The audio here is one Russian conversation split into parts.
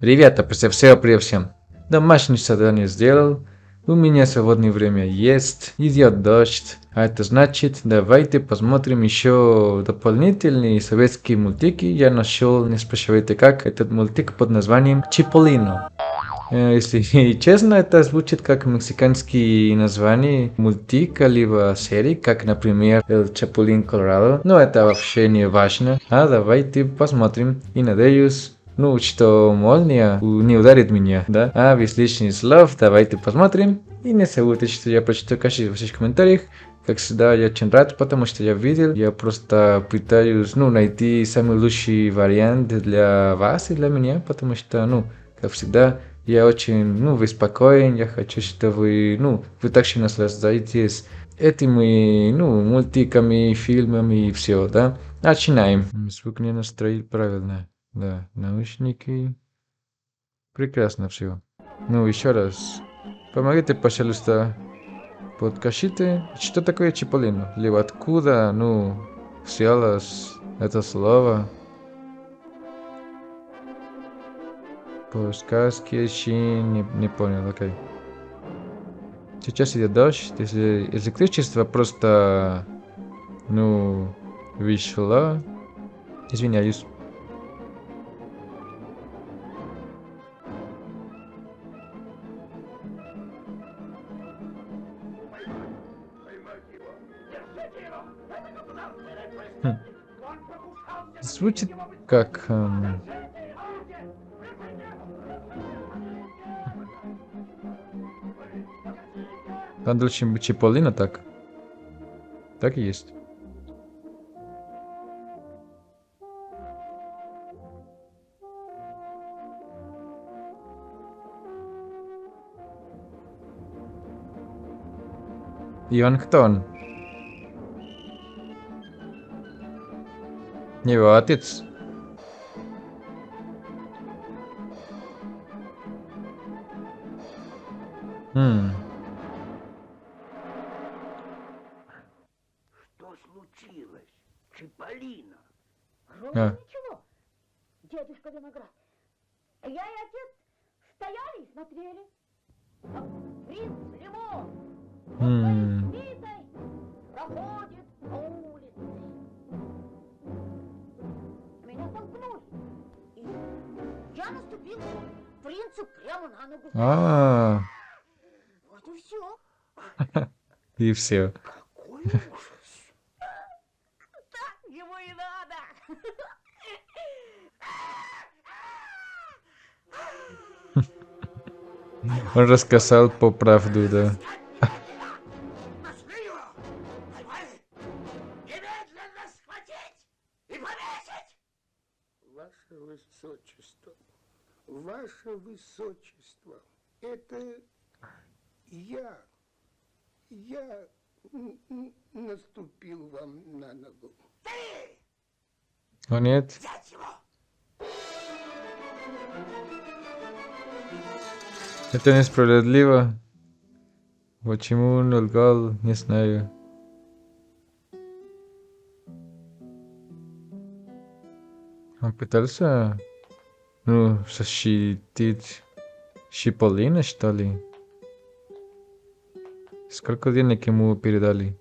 Ребята, все, все привет всем. Домашнее задание сделал. У меня свободное время есть, идет дождь, а это значит, давайте посмотрим еще дополнительные советские мультики. Я нашел, не спрашивайте как, этот мультик под названием Чиполлино. Э, если честно, это звучит как мексиканские названия мультика либо серии, как, например, El Chapulín Colorado. Но это вообще не важно. А давайте посмотрим. И надеюсь, ну, что молния не ударит меня, да? А без лишних слов, давайте посмотрим. И не забудьте, что я прочитаю каждый в ваших комментариях. Как всегда, я очень рад, потому что я видел. Я просто пытаюсь, ну, найти самый лучший вариант для вас и для меня, потому что, ну, как всегда, я очень, ну, вы спокоен, я хочу, чтобы вы, ну, вы также наслаждаетесь этими, ну, мультиками, фильмами и все, да? Начинаем. Звук не настроил правильно. Да, наушники. Прекрасно все. Ну, еще раз. Помогите, пожалуйста, подкажите, что такое Чиполлино? Либо откуда, ну, взялось это слово? По сказке еще не, не понял, окей. Сейчас идет дождь, если электричество просто, ну, вышло. Извиняюсь. Звучит как... Эм... Там быть Чиполлино, так? Так и есть. Иван кто отец. Хм. Что случилось? Чиполлино? Ровно А. ничего, дедушка Виноград. Я и отец стояли и смотрели. А принц Лимон М. своей свитой проходит по улице. Наступил принцу прямо на ногу. А, Вот и все. и все. Какой ужас! Так ему и надо. Он рассказал по правду, да. Ваше Высочество, это я, я наступил вам на ногу. О нет. Взять его! Это несправедливо. Почему он лгал, не знаю. Он пытался, ну, защитить Шиполлина, что ли? Сколько денег ему передали?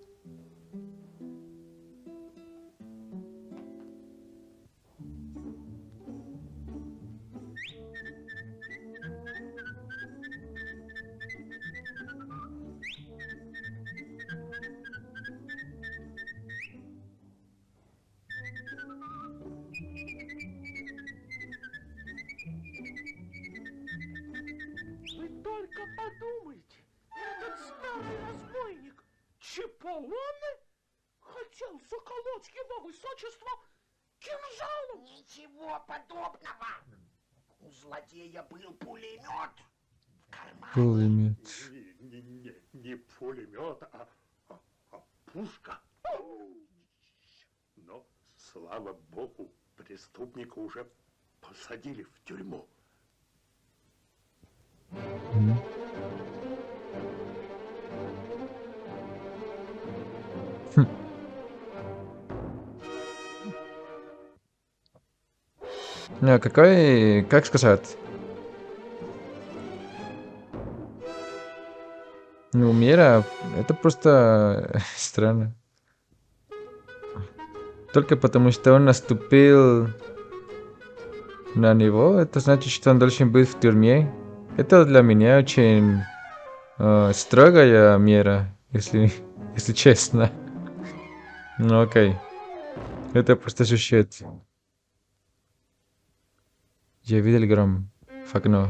Э, какой, как сказать... Ну, мера, это просто э, странно. Только потому, что он наступил на него, это значит, что он должен быть в тюрьме. Это для меня очень э, строгая мера, если, если честно. Ну окей. Это просто ощущение. Я видел гром в окно.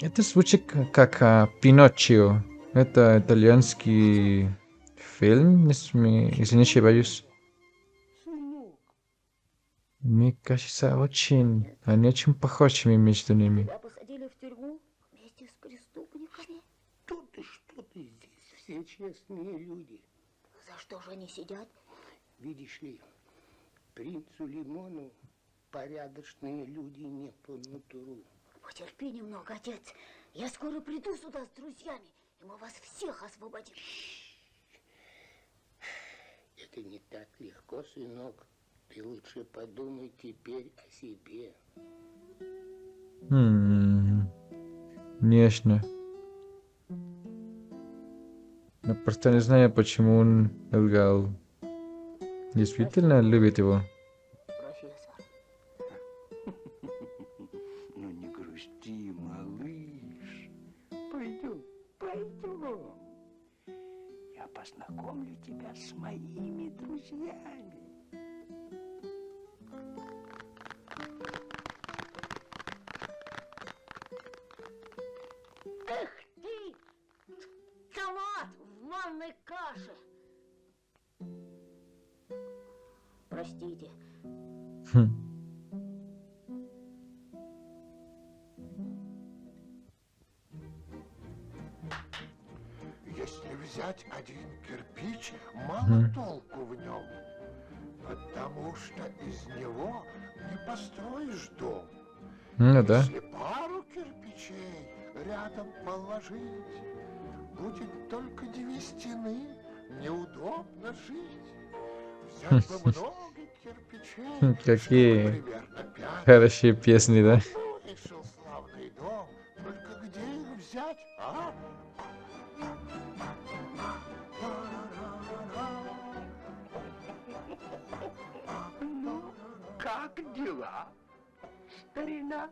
Это звучит как а, Пиноччио. Это итальянский фильм, если не ошибаюсь. Мне кажется, очень... Они очень похожими между ними. Тебя посадили в тюрьму вместе с преступниками. что ты, что ты здесь? Все честные люди. За что же они сидят? Видишь ли, принцу Лимону порядочные люди не по натуру. Потерпи немного, отец. Я скоро приду сюда с друзьями, и мы вас всех освободим. Это не так легко, сынок. Ты лучше подумай теперь о себе. М, Нежно. Я просто не знаю, почему он лгал. Действительно любит его. Какие хорошие песни, да? а? Ну, как дела, старина?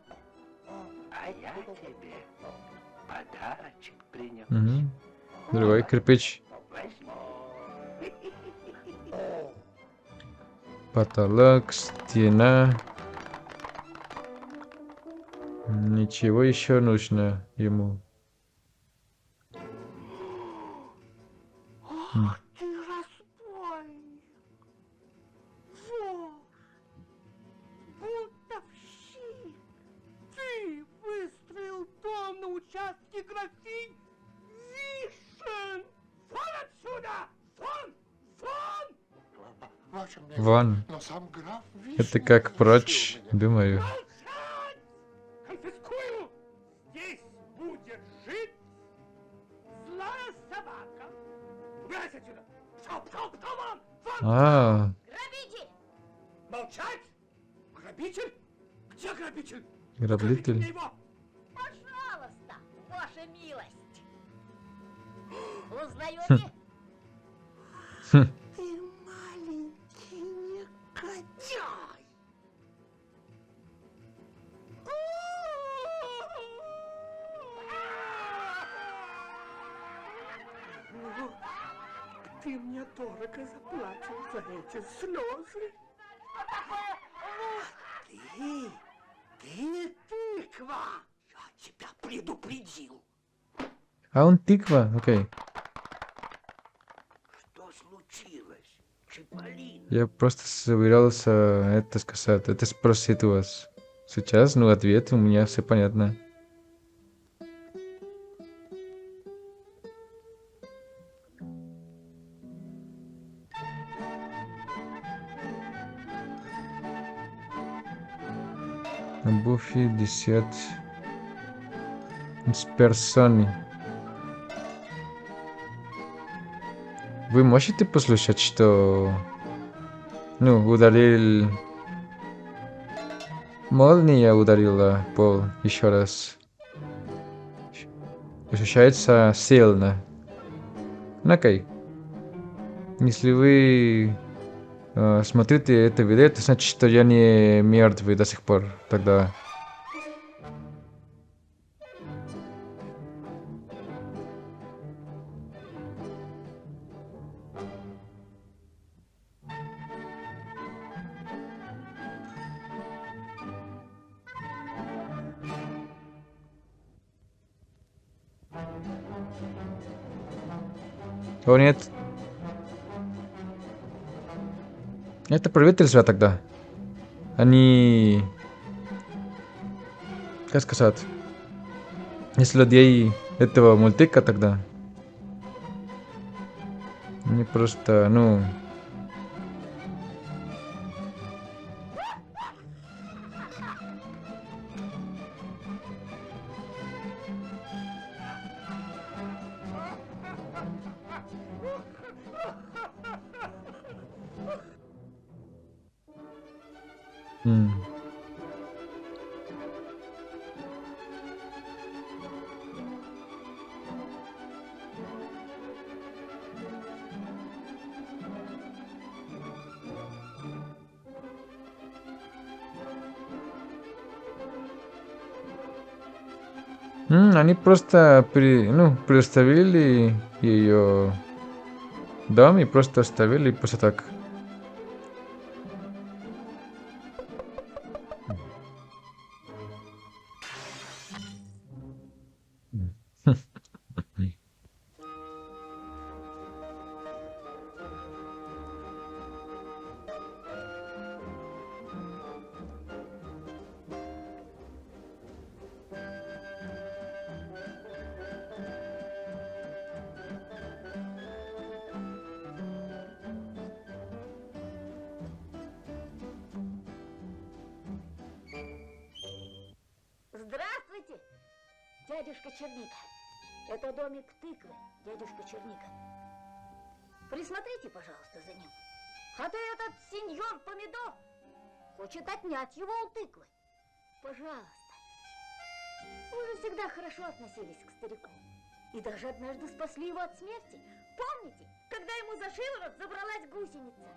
А я тебе подарочек принес. Мгм. Другой кирпич. Потолок, стена. Ничего еще нужно ему. Ты разбойник! Вор! Бунтовщик! Ты выстроил дом на участке графинь Вишен! Вон отсюда! Вон! Вон! Ваша милость, Вон. Но сам граф Это как прочь, думаю. Молчать! Конфискую! Здесь будет жить злая собака! Убирайся отсюда! Пшел, пшел, пшел вон! Вон! А, Грабитель! Молчать! Грабитель? Где грабитель? грабитель. Пожалуйста, ваша милость! Узнаете? Негодяй! Ты мне дорого заплатил за эти слезы. Ты, ты тыква! Я тебя предупредил. А он тыква, окей. Что случилось, Чиполлино? Я просто собирался это сказать, это спросить у вас. Сейчас, ну, ответ у меня все понятно. Буффи 10 с персоны. Вы можете послушать, что... Ну, ударил... Молния ударила пол еще раз. Ощущается сильно. Окей. Если вы э, смотрите это видео, это значит, что я не мертвый до сих пор. Тогда О, нет. Это правительство тогда. Они... Как сказать? Если людей этого мультика тогда. Они просто, ну... М, Они просто при, ну, представили ее дом и просто оставили просто так. Пожалуйста. Вы же всегда хорошо относились к старику. И даже однажды спасли его от смерти. Помните, когда ему за шиворот забралась гусеница?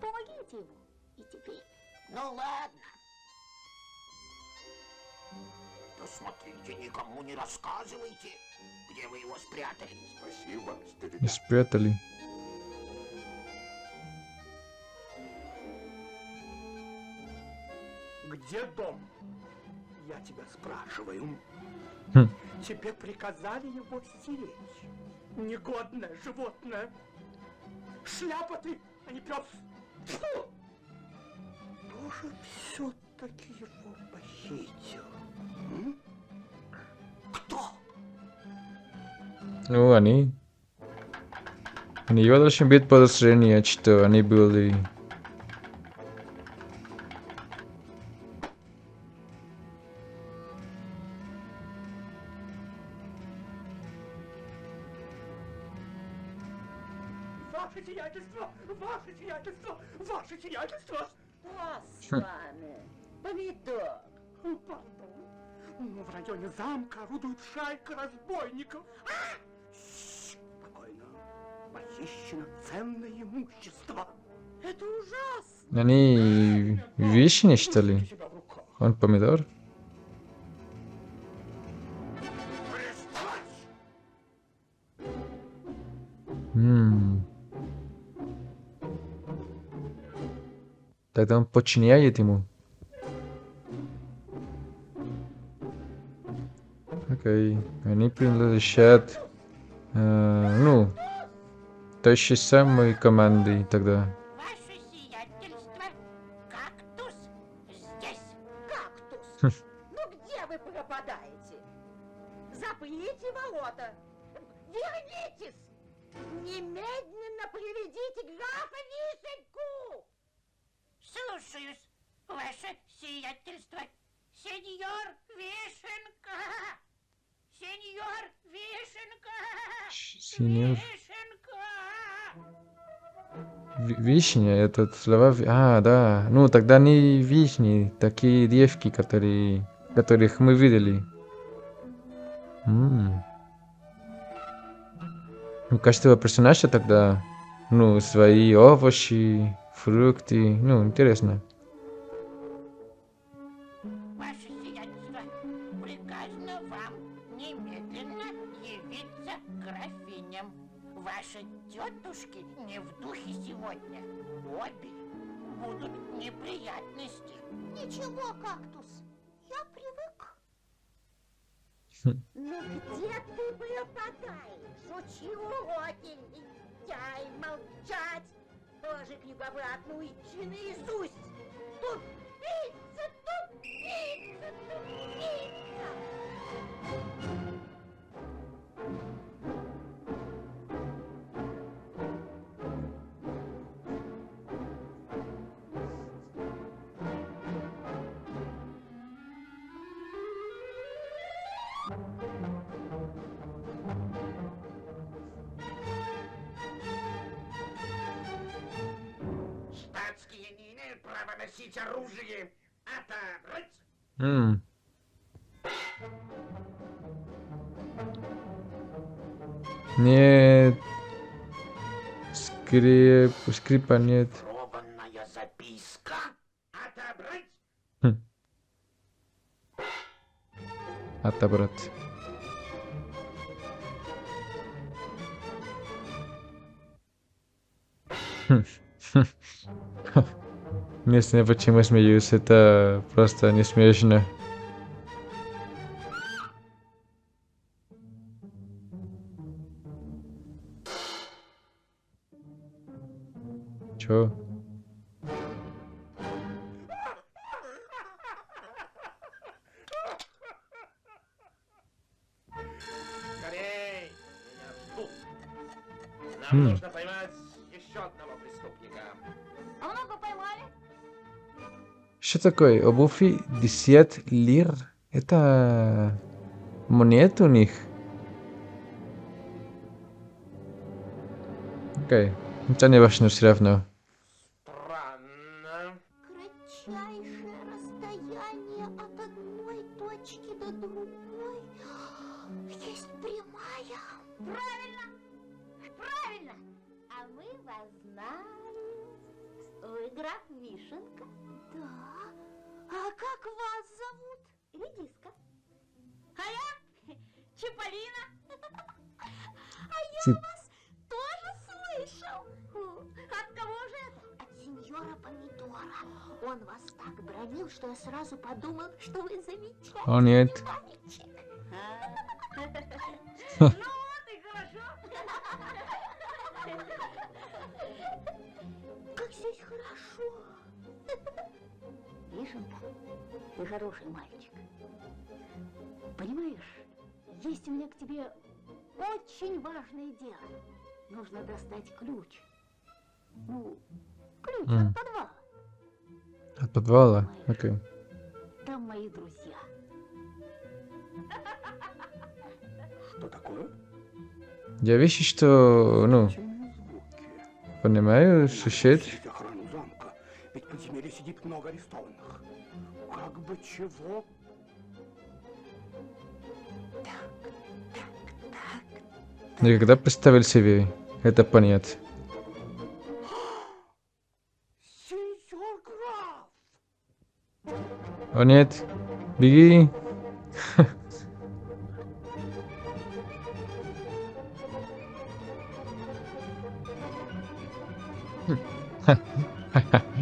Помогите ему. И теперь Ну ладно. Да смотрите, никому не рассказывайте, где вы его спрятали. Спасибо, И старина. спрятали. Где дом? Я тебя спрашиваю. Хм. Тебе приказали его стеречь. Негодное животное. Шляпа ты, а не пес. Фу! Кто же все-таки его похитил? м? Кто? Ну, они... У нее должны быть подозрения, что они были... В районе замка орудует шайка разбойников. А! Спокойно. Похищено ценное имущество. Это ужасно. Они вишни, что ли? Держите себя в руках. Он помидор? Приставать! М. Тогда он подчиняет ему. Окей. Они принадлежат... э, ну... Той же самой команды тогда. Кактус. Ну где вы пропадаете? Запылите ворота. Вернитесь. Немедленно приведите графа Вишеньку. Слушаюсь, ваше сиятельство. Сеньор Вишенка! Сеньор Вишенка! Сеньор. Вишенка! Ви- Вишня, это слова... А, да. Ну, тогда не вишни, такие девки, которые... которых мы видели. М. У каждого персонажа тогда, ну, свои овощи, фрукты. Ну, интересно. Ну где ты пропадаешь? Учи Дай молчать. Положи книгу обратно, уйти наизусть. Тупица, тупица, тупица. Носить оружие. Отобрать! М. Нет. Скрип... Скрипа нет. Рованная записка. Отобрать! Отобрать. Не знаю, почему смеюсь, это просто не смешно. Чё? Что такое? Обувь 10 лир? Это монет у них? Окей. Это не важно все равно. Странно. Кратчайшее расстояние от одной точки до другой есть прямая. Правильно, правильно. А мы вас знаем. Вы граф Вишенка? Да. А как вас зовут? Редиска. А я Чиполлина. А я Ты- вас тоже слышал. От кого же это? От сеньора Помидора. Он вас так бронил, что я сразу подумал, что вы замечательный О нет. мальчик. Ну здесь хорошо. Вишенка, ты хороший мальчик. Понимаешь, есть у меня к тебе очень важное дело. Нужно достать ключ. Ну, ключ М. от подвала. От подвала? Окей. Там мои друзья. Что такое? Я вижу, что, ну, понимаю, сосед. Подземелье сидит много арестованных. Как бы чего? Никогда представил себе это понять. Сеньор граф! О нет, беги.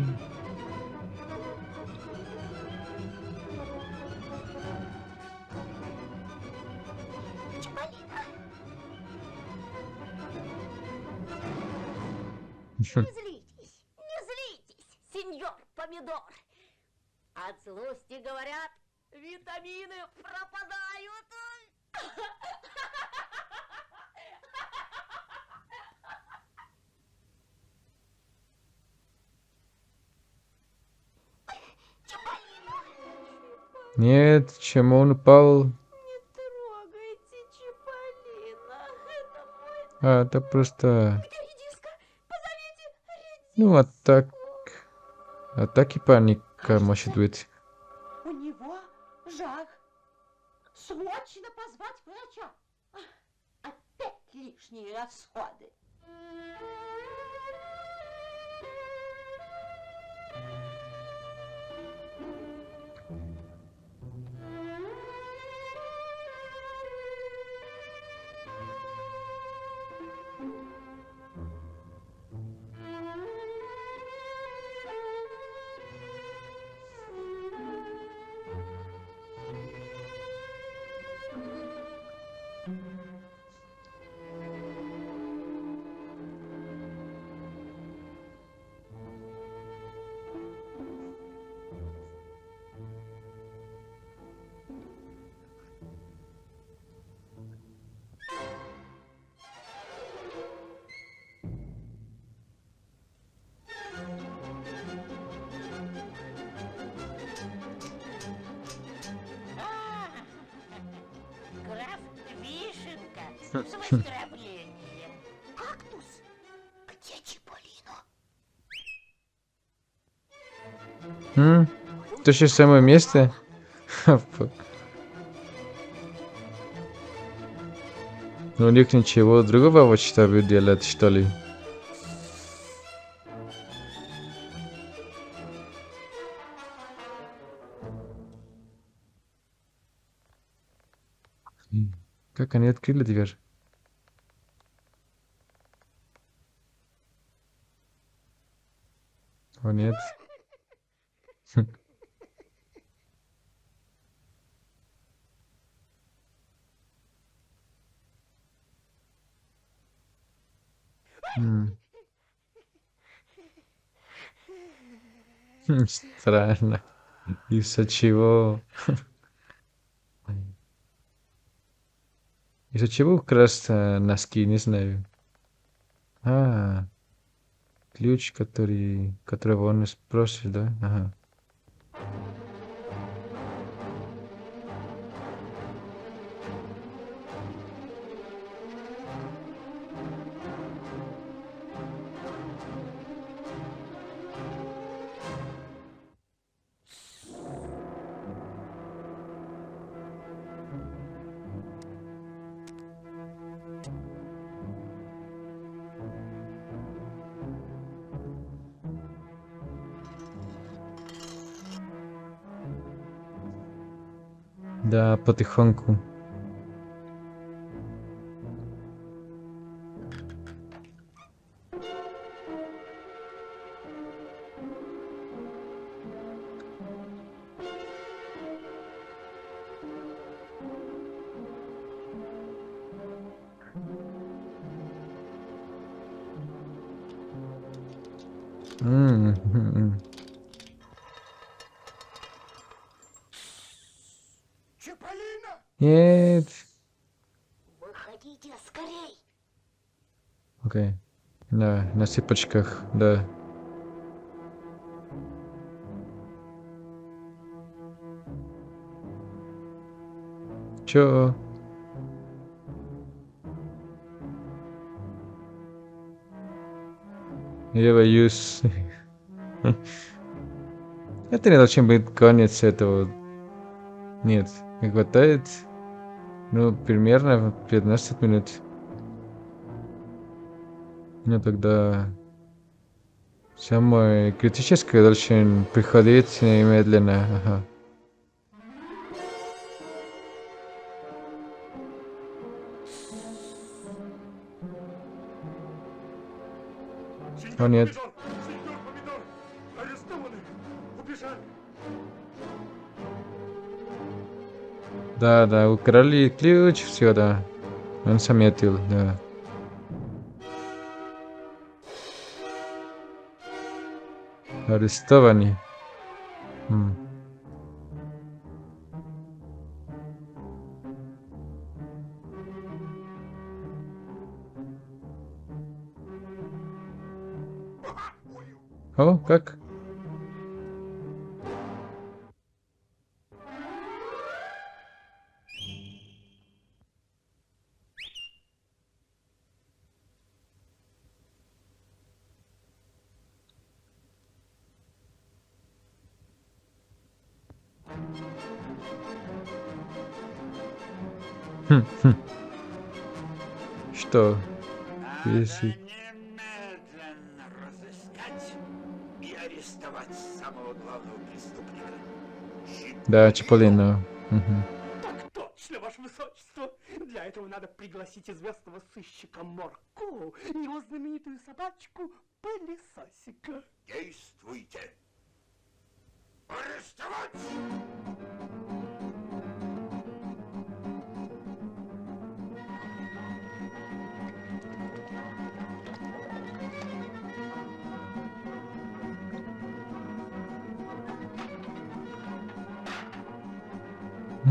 Не злитесь, не злитесь, сеньор Помидор. От злости, говорят, витамины пропадают. Нет, чему он упал? Не трогайте Чиполлино, это мой... А, это просто... Где Ну, а так... А так и паника может быть. У него жар. Срочно позвать врача. Опять лишние расходы. Кактус? Где Чиполлино? М? То же самое место? Ну, них ничего другого вот что делать, что ли? М, Как они открыли дверь? О, нет. Странно. Из-за чего? Из-за чего украсть носки, не знаю. А, ключ, который, которого он спросит, да? Ага. Да, потихоньку. Цыпочках, да. Чё? Я боюсь. Это не должен быть конец этого. Нет, не хватает. Ну, примерно 15 минут. Ну тогда самое критическое должен приходить немедленно. Ага. О нет. Арестованы! Убежали! Да, да, украли ключ, все, да. Он заметил, да. Арестованы. М. О, как? Да, Чиполлино. Мгм. Так точно, ваше высочество. Для этого надо пригласить известного сыщика Морку, его знаменитую собачку Пылесосика. Действуйте. Арестовать!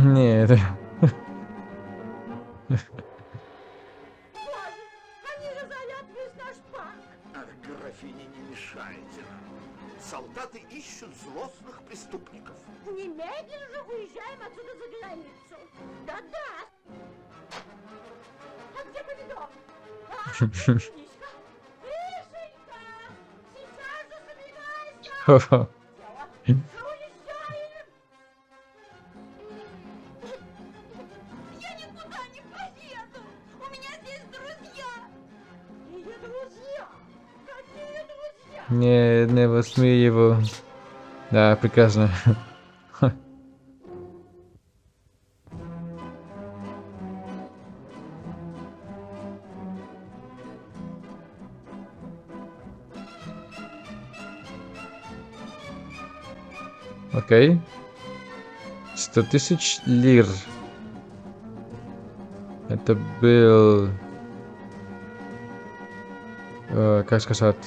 Не мешайте нам. Солдаты ищут злостных преступников. Немедленно же выезжаем отсюда за границу. Да-да. А где помидор? А, Мишенька, сейчас же собирайся. Не, не его. Да, прекрасно. Окей. Сто тысяч лир. Это был... э, как сказать?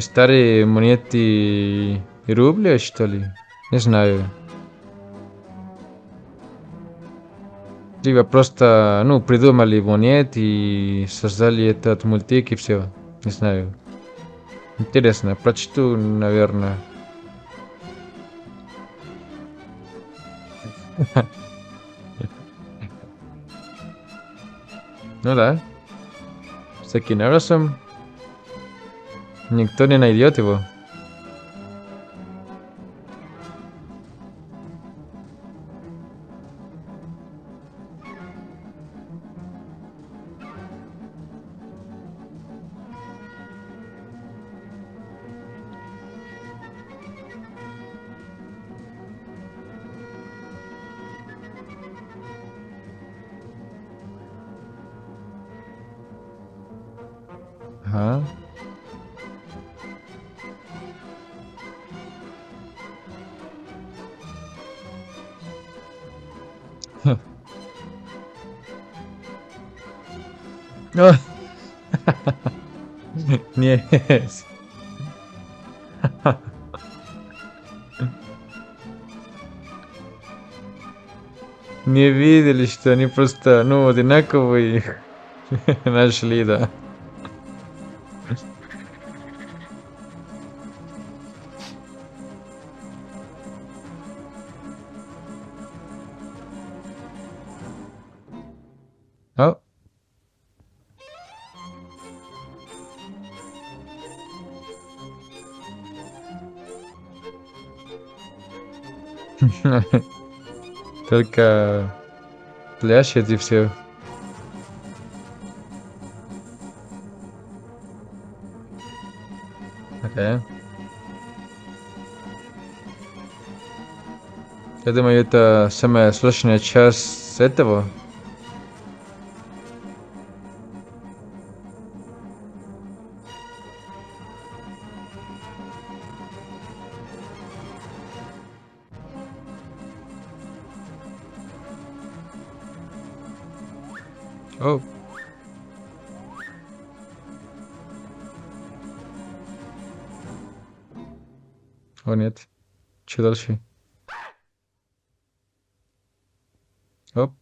Старые монеты и рубли, что ли? Не знаю. Либо просто, ну, придумали монет и создали этот мультик и все. Не знаю. Интересно, прочту, наверное. Ну да. С таким образом никто не найдет его. Ага. Нет. Не видели, что они просто, ну, одинаковые нашли, да. Только пляшет и все. Окей. Я думаю, это самая сложная часть этого. О. О, нет. Что дальше? Оп.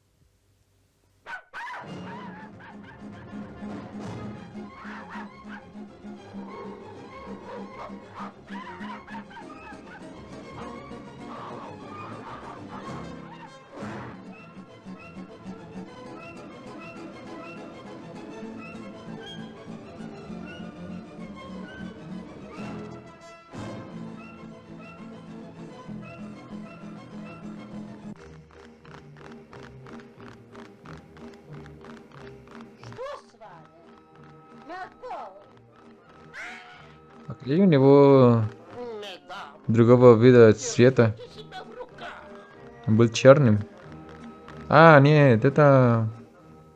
И у него другого вида цвета. Он был черным. А, нет, это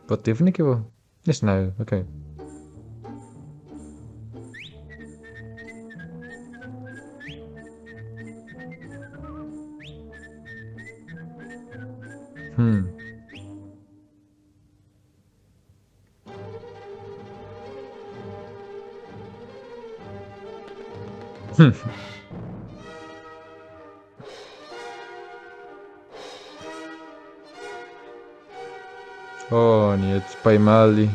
противник его? Не знаю, окей. Хм. Хм. О, нет, поймали.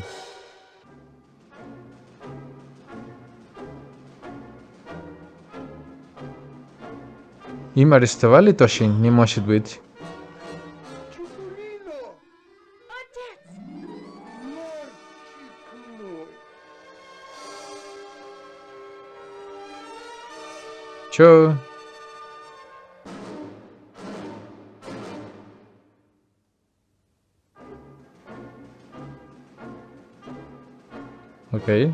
Им арестовали точно? Не может быть. Чё? Окей.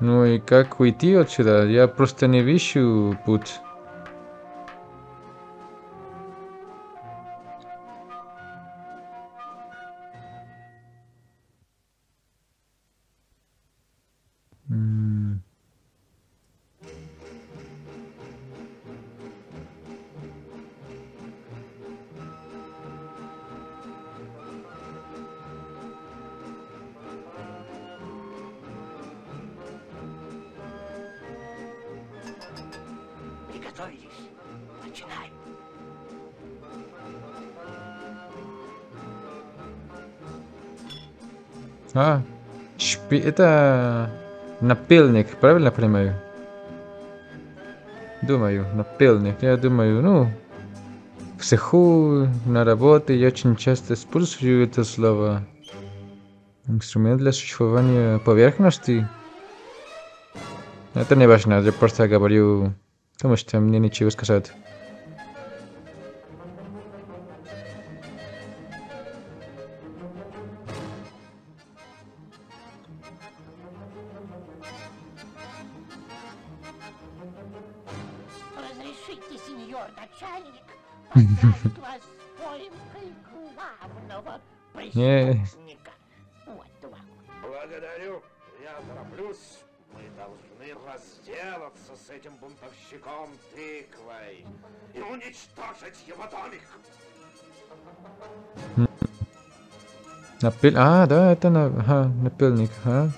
Ну и как уйти отсюда? Я просто не вижу путь. Приготовились. Начинаем. А, шпи... это напильник, правильно понимаю? Думаю, напильник. Я думаю, ну, в цеху, на работе я очень часто использую это слово. Инструмент для существования поверхности. Это не важно, я просто говорю, потому что мне нечего сказать. Разрешите, сеньор начальник, поставить вас с поимкой главного преступника. Вот два. Благодарю. Я тороплюсь. Должны разделаться с этим бунтовщиком тыквой и уничтожить его домик. Напиль... А, да, это на... ага, напильник, а?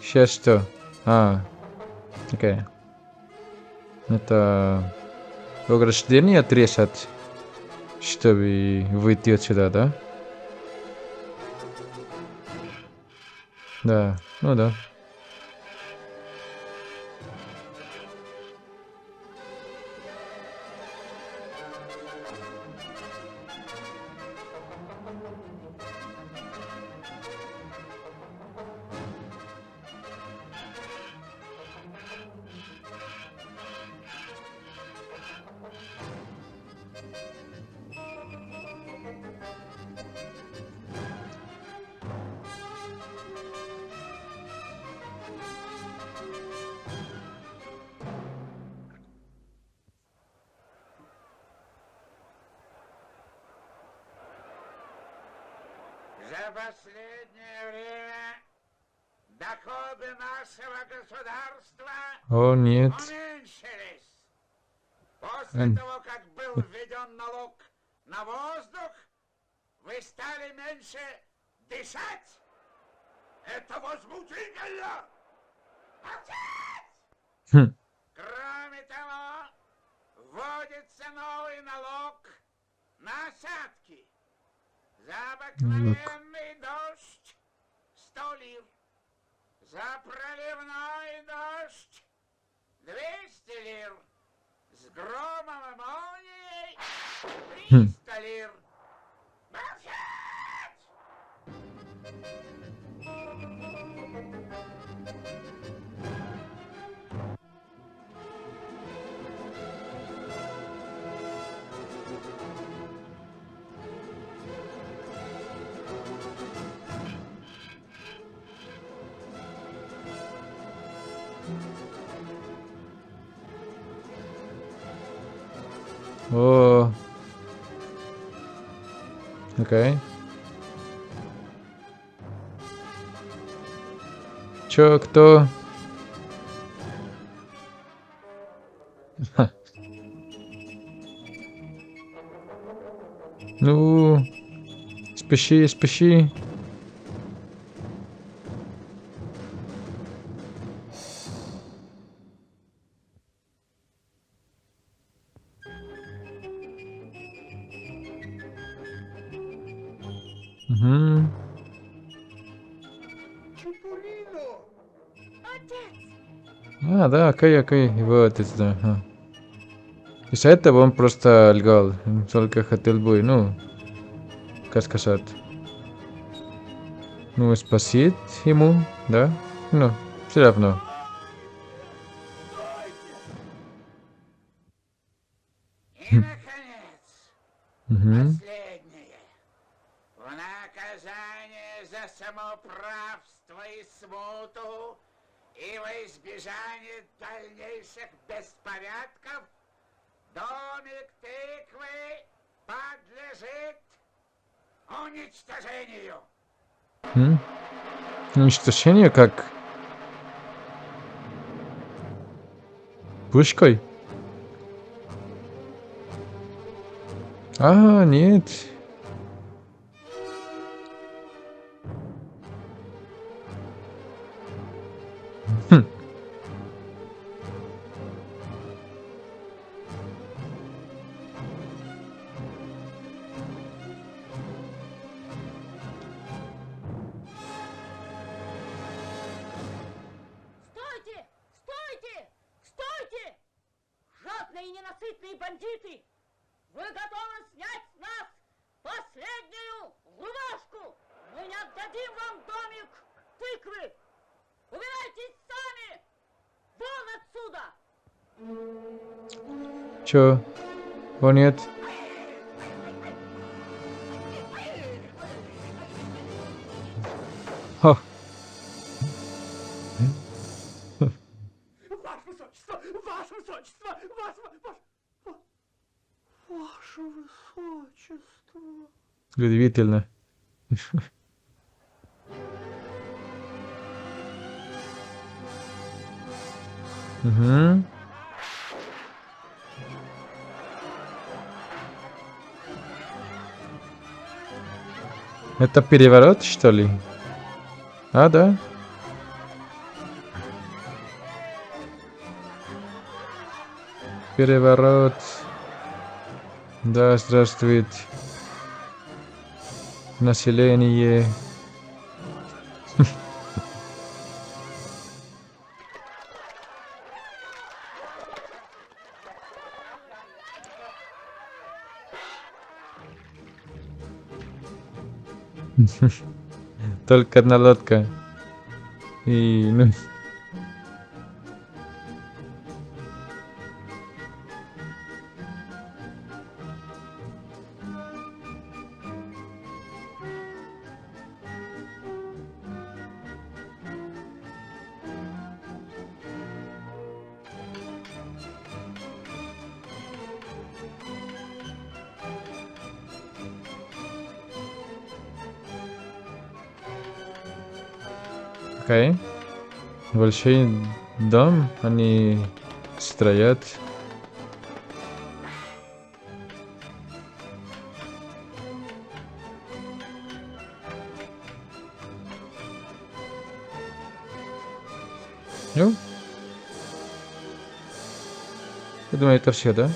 Сейчас что? А, окей. Это... Ограждение отрезать, чтобы выйти отсюда, да? Да, ну да. За последнее время доходы нашего государства О, нет. уменьшились. После Эн. того, как был введен налог на воздух, вы стали меньше дышать. Это возмутительно! Хм. Кроме того, вводится новый налог на осадки. За обыкновенный дождь 100 лир. За проливной дождь 200 лир. С громом и молнией 300 лир. Молчать! О. Окей. Чё, кто? Ну, спеши, спеши. Окей, окей, отец, да. ага. Из-за этого он просто лгал, он только хотел бы, ну, как сказать, ну, спасить ему, да, ну, все равно. М? Уничтожение как? Пушкой? А, нет. Чё? О, нет. Ха. Ваше высочество! Ваше высочество! Ваше... Ваше высочество! Удивительно. Угу. Это переворот, что ли? А, да? Переворот. Да, здравствует. Население. Только одна лодка. И, ну... Большой дом они строят. Ну. Я думаю, это все, да?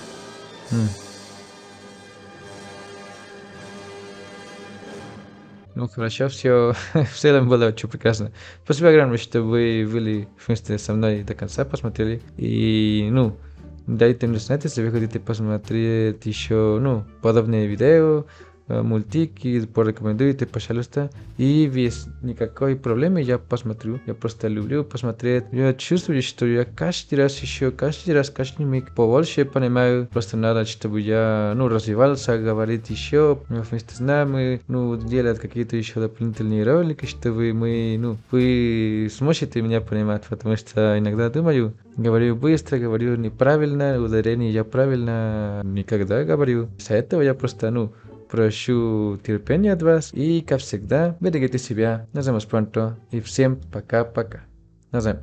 Ну хорошо, все в целом было очень прекрасно. Спасибо огромное, что вы были вместе со мной до конца, посмотрели. И, ну, дайте мне знать, если вы хотите посмотреть еще, ну, подобные видео, мультики, порекомендуйте, пожалуйста. И без никакой проблемы я посмотрю. Я просто люблю посмотреть. Я чувствую, что я каждый раз еще, каждый раз, каждый миг побольше понимаю. Просто надо, чтобы я, ну, развивался, говорить еще вместе с нами, ну, делать какие-то еще дополнительные ролики, чтобы мы, ну, вы сможете меня понимать, потому что иногда думаю, говорю быстро, говорю неправильно, ударение я правильно никогда говорю. Из-за этого я просто, ну, прошу терпения от вас и, как всегда, берегите себя. Nos vemos pronto и всем пока-пока. Nos vemos.